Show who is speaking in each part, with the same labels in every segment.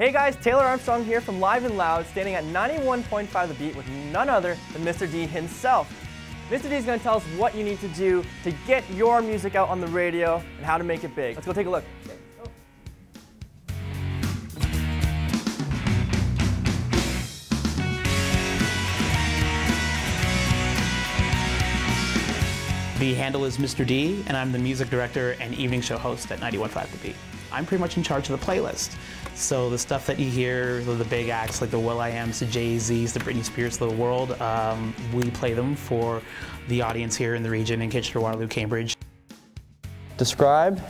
Speaker 1: Hey guys, Taylor Armstrong here from Live and Loud, standing at 91.5 The Beat with none other than Mr. D himself. Mr. D is going to tell us what you need to do to get your music out on the radio and how to make it big. Let's go take a look.
Speaker 2: The handle is Mr. D, and I'm the music director and evening show host at 91.5 The Beat. I'm pretty much in charge of the playlist. So the stuff that you hear, the big acts like the will.i.ams, the Jay-Z's, the Britney Spears of the world, um, we play them for the audience here in the region in Kitchener, Waterloo, Cambridge.
Speaker 1: Describe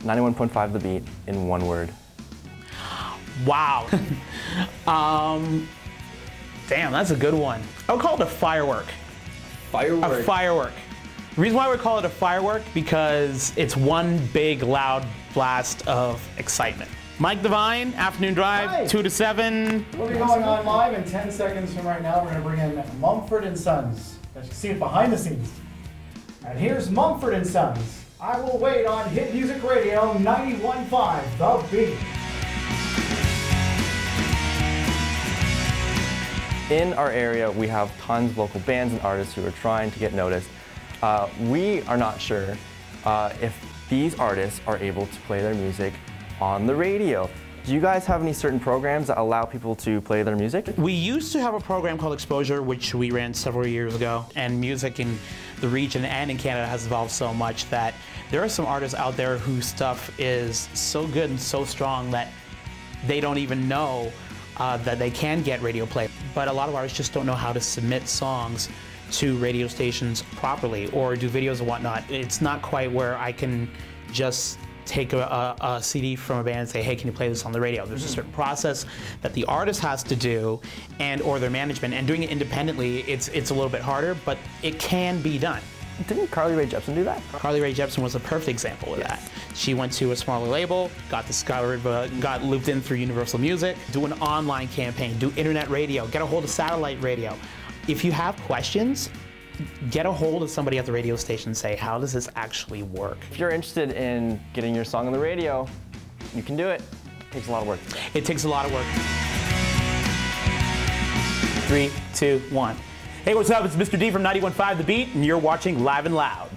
Speaker 1: 91.5 The Beat in one word.
Speaker 2: Wow. um, damn, that's a good one. I would call it a firework.
Speaker 1: Firework.
Speaker 2: A firework. The reason why we call it a firework because it's one big loud blast of excitement. Mike Devine, Afternoon Drive,
Speaker 3: Hi.
Speaker 2: 2 to 7.
Speaker 3: We'll be going on live in 10 seconds from right now. We're going to bring in Mumford and Sons. As you can see it behind the scenes. And here's Mumford and Sons. I will wait on Hit Music Radio 91.5 The Beat.
Speaker 1: In our area, we have tons of local bands and artists who are trying to get noticed. Uh, we are not sure uh, if these artists are able to play their music on the radio. Do you guys have any certain programs that allow people to play their music?
Speaker 2: We used to have a program called Exposure, which we ran several years ago, and music in the region and in Canada has evolved so much that there are some artists out there whose stuff is so good and so strong that they don't even know uh, that they can get radio play. But a lot of artists just don't know how to submit songs to radio stations properly or do videos and whatnot. It's not quite where I can just take a, a, a, CD from a band and say, hey, can you play this on the radio? There's a mm-hmm. certain process that the artist has to do and or their management and doing it independently, it's, it's a little bit harder, but it can be done.
Speaker 1: Didn't Carly Rae Jepsen do that?
Speaker 2: Carly Rae Jepsen was a perfect example of that. She went to a smaller label, got discovered, uh, got looped in through Universal Music, do an online campaign, do internet radio, get a hold of satellite radio. If you have questions, get a hold of somebody at the radio station and say, how does this actually work?
Speaker 1: If you're interested in getting your song on the radio, you can do it. It takes a lot of work.
Speaker 2: It takes a lot of work. Three, two, one. Hey, what's up? It's Mr. D from 91.5 The Beat, and you're watching Live and Loud.